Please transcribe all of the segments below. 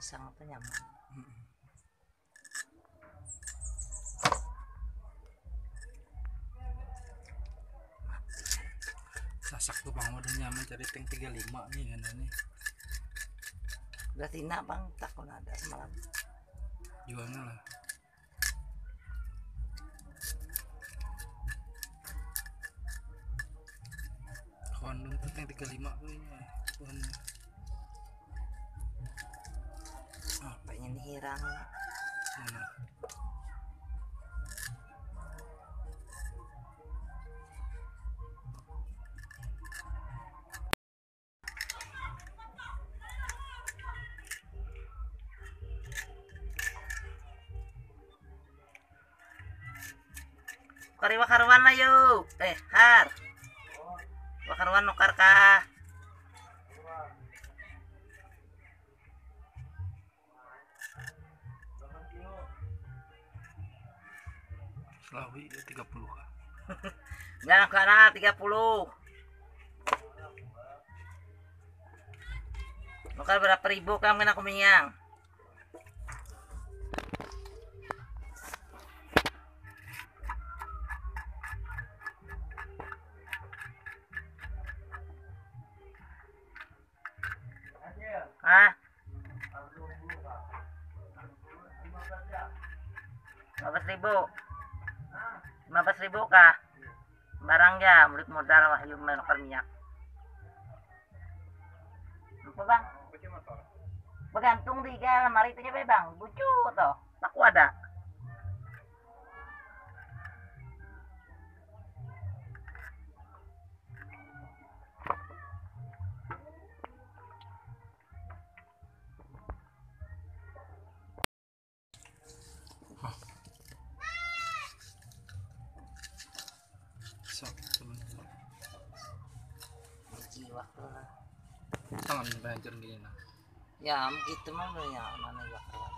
sangat nyaman. Sasak tuh bang udah nyaman cari tank 35 nih kan nih berarti nak bang takut ada semalam. Jualnya lah? Honda tuh tank 35 tuh ya. Honda pengen hirang mana kari wakarwan na yuk. Eh har. Wakarwan nukar ka Selawi ya 30 kah Jangan ke anak 30 Nukar berapa ribu kami nak kuminyang Hah? belas ribu lima belas ribu kah barangnya murid modal wahyu menukar minyak. Apa bang? Bergantung di lemari itu ya bang. Bucu toh. Aku ada tangan banjir gini nah ya gitu mah ya mana ya kawan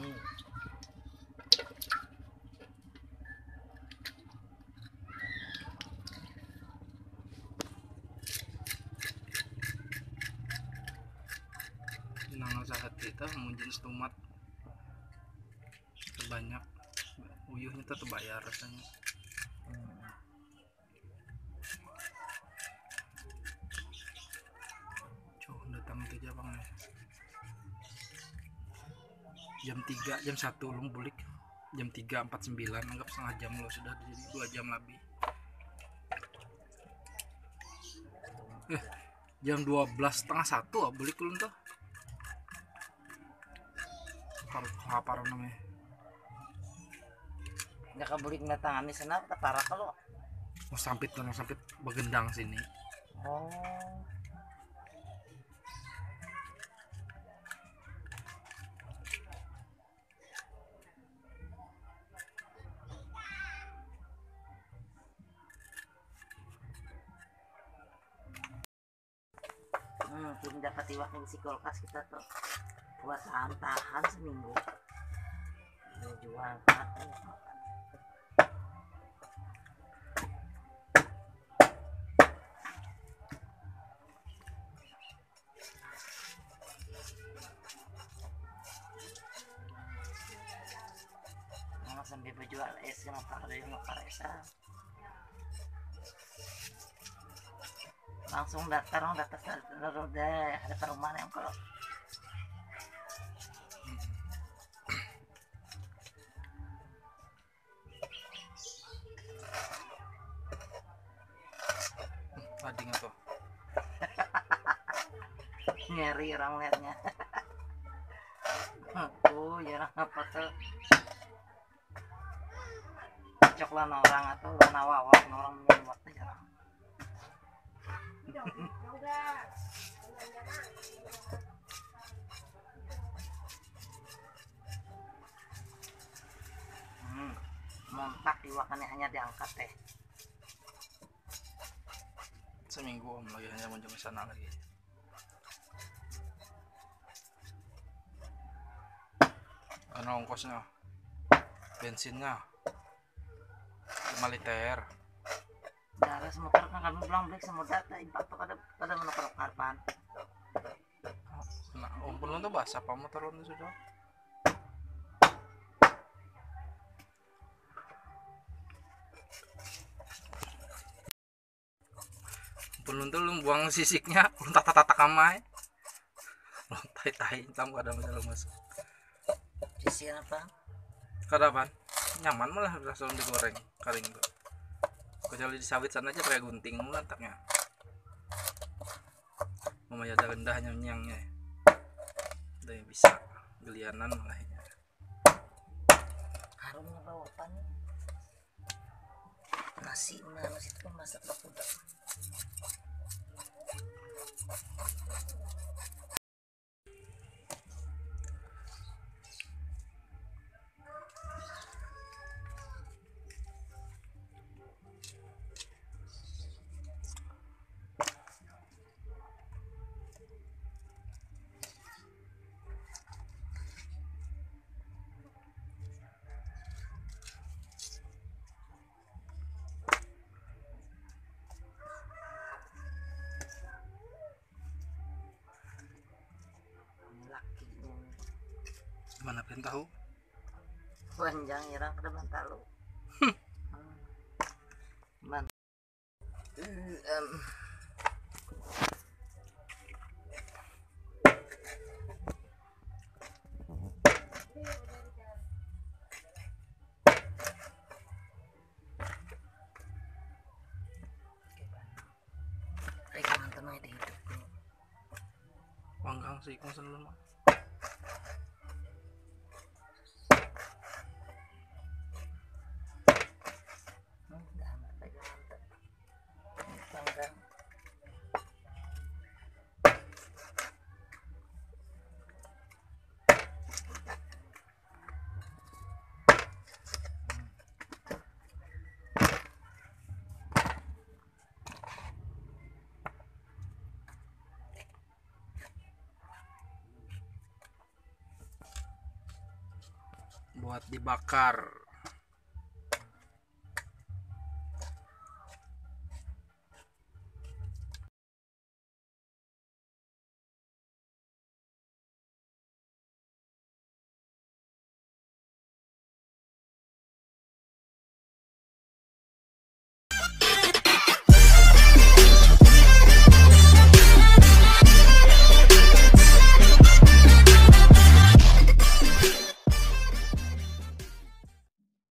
hmm. nang saat kita mau jenis tomat. Terbanyak uyuhnya tetap bayar rasanya Jam 3, jam 1 lu bulik Jam 3, 49 Anggap setengah jam lo sudah jadi 2 jam lebih. Eh, jam 12 setengah 1 ah bulik lu tuh Parah, parah namanya. Ya kabulik natangani sana parah kalau Mau sampit kan, mau sampit. Begendang sini. Oh Belum dapat iwak yang si kulkas kita tuh buat tahan tahan seminggu. Ini jual. Nah, sambil berjual es kenapa ada yang mau karesa? Langsung daftar dong daftar daftar deh ada perumahan yang kalau Tadi nggak tuh nyari orang liatnya. Oh ya apa tuh? Coklat orang atau nawawa orang minum. waktu jarang hmm, montak hanya diangkat teh. Seminggu om lagi hanya jam sana lagi. Anu ongkosnya bensinnya 5 liter darah semotor kan kami bilang beli semua data impact tuh kada kada menukar karpan Ulun tuh basah apa motor ulun tuh sudah. Ulun tuh ulun buang sisiknya, ulun tata tata kamai. Ulun tai tai hitam kadang misalnya masuk. Sisi apa? Kadapan nyaman malah rasa digoreng kering tuh. Kecuali di sawit sana aja kayak gunting letaknya. Mamanya ada rendahnya nyangnya. Udah ya bisa gelianan malahnya. Harumnya bawa apa nih? Nasi, nah nasi itu masak bakuda. Mana pengen tahu? panjang irang ke depan talu. Man. Nih. Panggang sih saan mah. Buat dibakar.